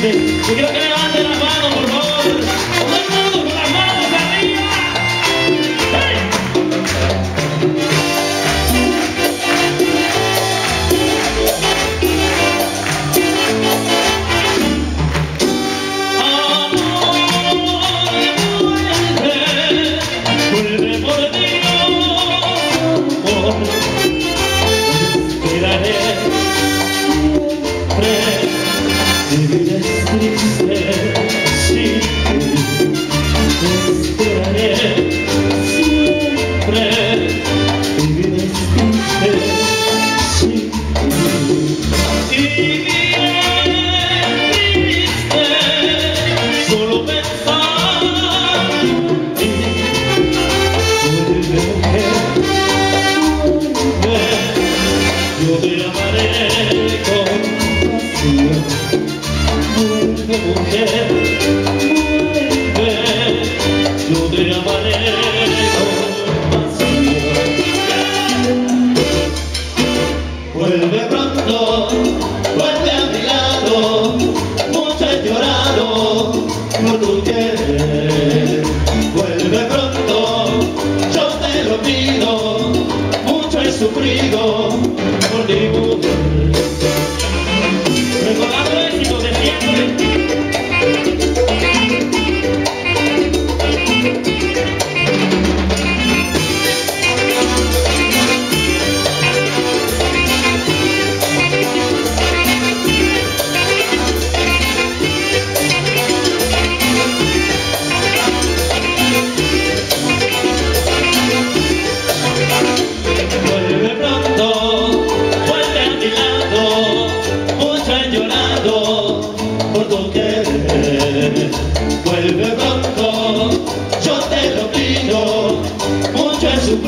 Yo quiero que levanten las manos, por favor. llorado, muchas llorado por tu.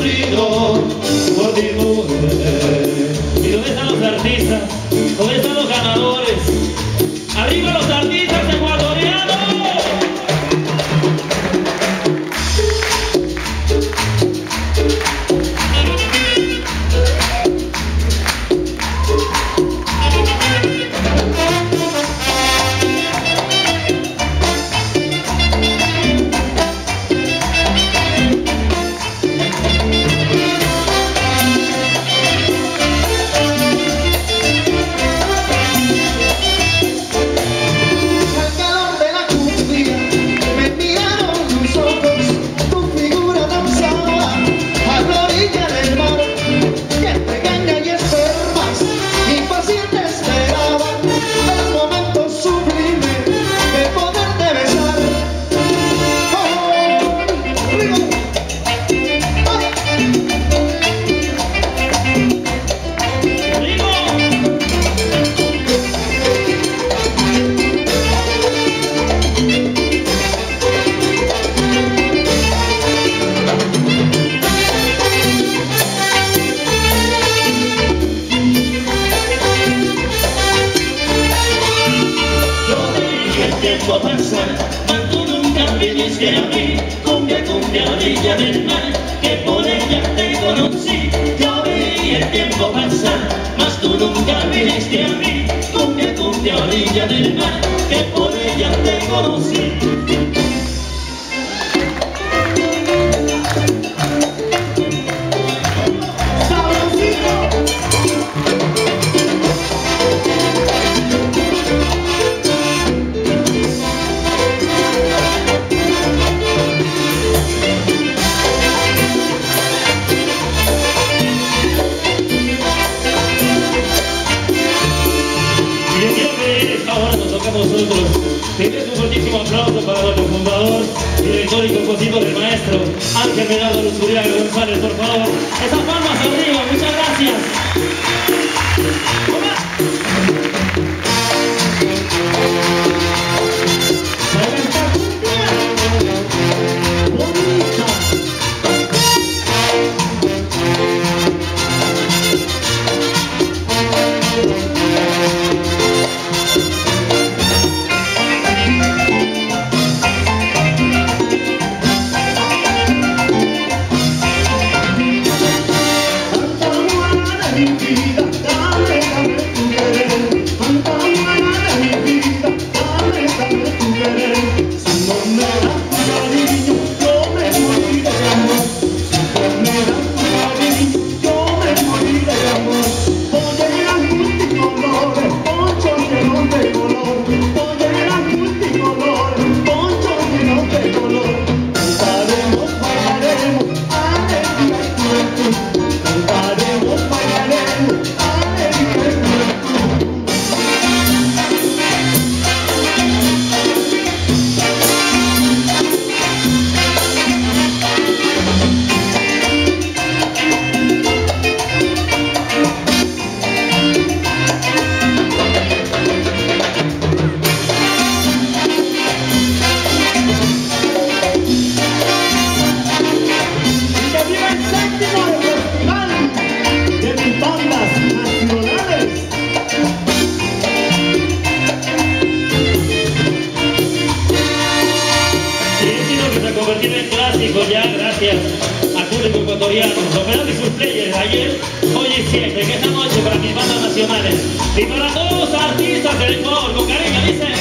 por mi ¿Y dónde están los artistas? ¿Dónde están los ganadores? vengo a pasar Ando nunca viniste a mí Cumbia, cumbia, orilla del mar Que por ella te conocí Yo vi el tiempo pasar Mas tú nunca viniste a mí Cumbia, cumbia, orilla del mar Que por ella te conocí Luzuriaga González, por favor. Esas palmas arriba, muchas gracias. Brasil. Hoy y siempre, que esta noche para mis bandas nacionales y para todos los artistas del pueblo, con cariño, dicen.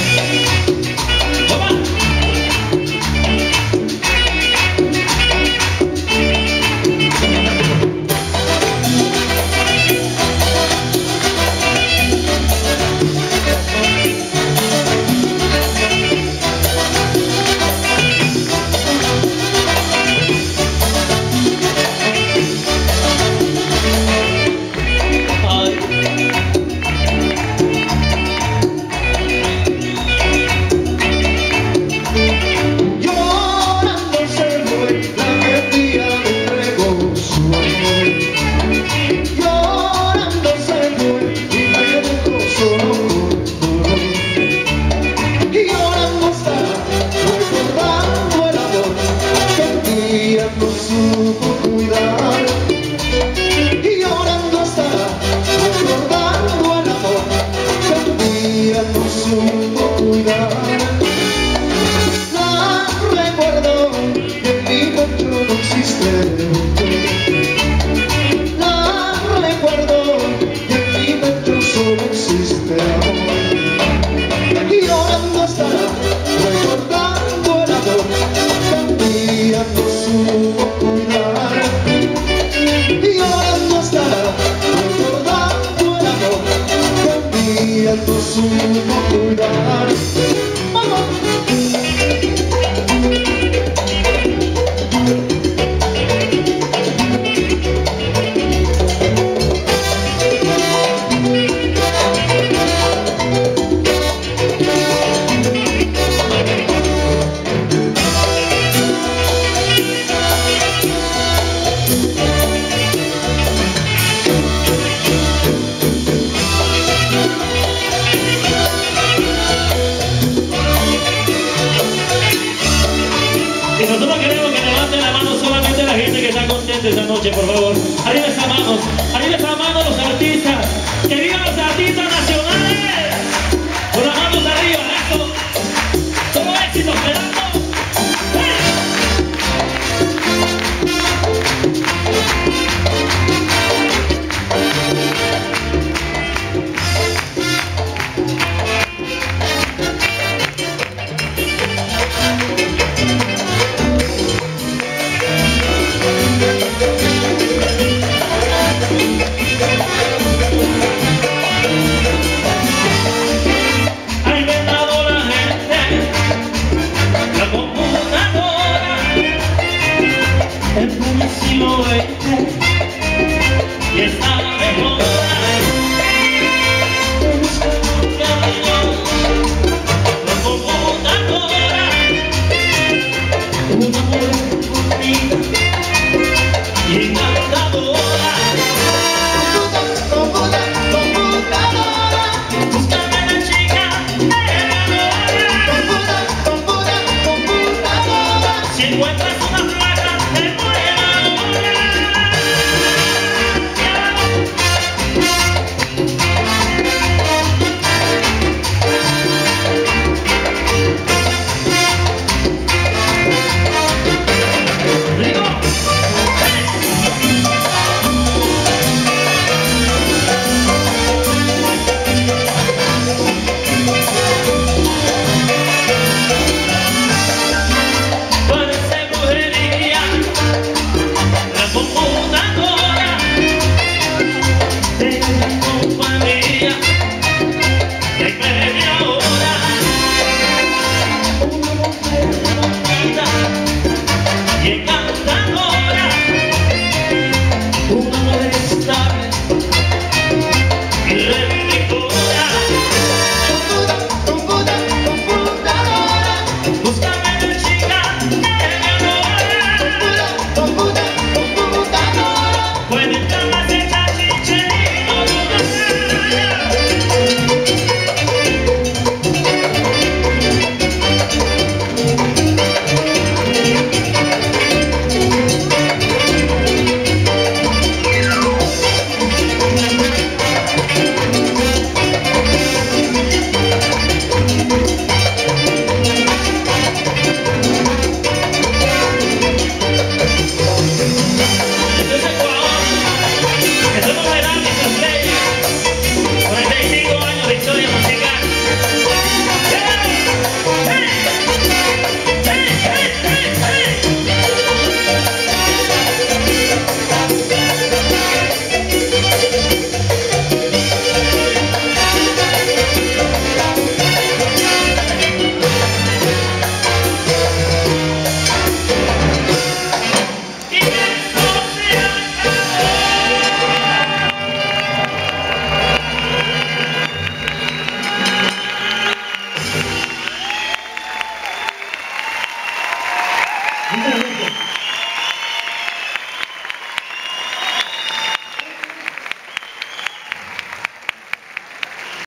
soon. Arriba esas manos, arriba esas manos.